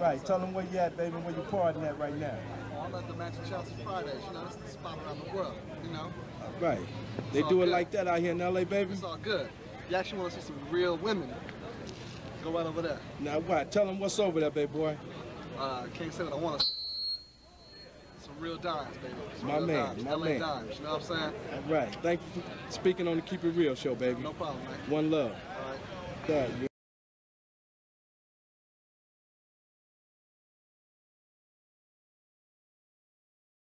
Right. Tell them where you at, baby, and where you partying at right now. I'm at the Match of Chelsea Fridays. You know, that's the spot around the world. You know, Right. They do it like that out here in LA, baby. it's all good. You actually want to see some real women? Go right over there. Now what? Tell them what's over there, baby boy. Uh, can't say that I want to. Some real dimes, baby. Some My man, dimes. my LA man. dimes. You know what I'm saying? Right. Thank you for speaking on the Keep It Real show, baby. No problem, man. One love. All right.